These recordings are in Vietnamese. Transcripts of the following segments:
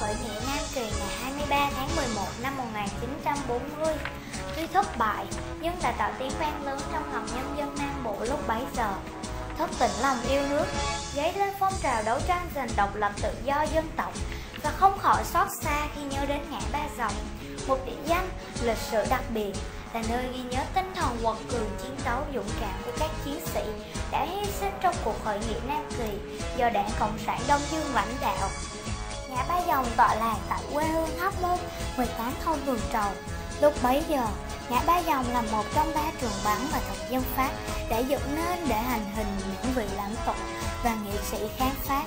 khởi nghĩa Nam Kỳ ngày 23 tháng 11 năm 1940. Tuy thất bại, nhưng đã tạo tiếng vang lớn trong lòng nhân dân Nam Bộ lúc bấy giờ. Thức tỉnh lòng yêu nước, dấy lên phong trào đấu tranh giành độc lập tự do dân tộc và không khỏi xót xa khi nhớ đến ngã ba dòng, một địa danh lịch sử đặc biệt là nơi ghi nhớ tinh thần quật cường chiến đấu dũng cảm của các chiến sĩ đã hy sinh trong cuộc khởi nghĩa Nam Kỳ do Đảng Cộng sản Đông Dương lãnh đạo. Ngã Ba Dòng tọa lạc tại quê hương Hóc Môn, 18 thôn Vườn Trầu. Lúc bấy giờ, Ngã Ba Dòng là một trong ba trường bắn và thực dân Pháp đã dựng nên để hành hình những vị lãnh tụ và nghệ sĩ kháng Pháp,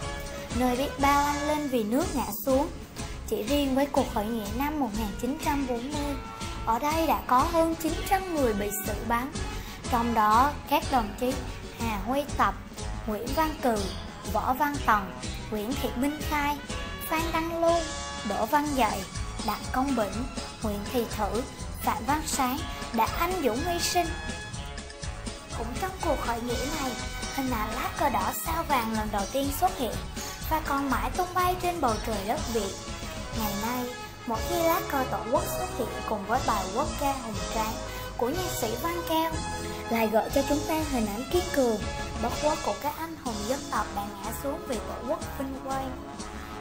nơi biết bao anh lên vì nước ngã xuống. Chỉ riêng với cuộc khởi nghĩa năm 1940, ở đây đã có hơn 900 người bị xử bắn, trong đó các đồng chí Hà Huy Tập, Nguyễn Văn Cừ, Võ Văn Tần, Nguyễn Thị Minh Khai, Phan Đăng Lưu, Đỗ Văn Dạy, Đặng Công Bỉnh, Nguyễn Thị Thử, Phạm Văn Sáng đã anh dũng hy sinh. Cũng trong cuộc khởi nghĩa này, hình ảnh lá cờ đỏ sao vàng lần đầu tiên xuất hiện và còn mãi tung bay trên bầu trời đất Việt. Ngày nay, mỗi khi lá cờ tổ quốc xuất hiện cùng với bài quốc ca hùng tráng của nhạc sĩ Văn Cao lại gợi cho chúng ta hình ảnh kiên cường, bất khuất của các anh hùng dân tộc đã ngã xuống vì tổ quốc vinh quang.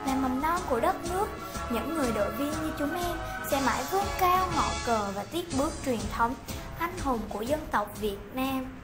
Là mầm non của đất nước, những người đội viên như chúng em sẽ mãi vươn cao ngọn cờ và tiếp bước truyền thống anh hùng của dân tộc Việt Nam.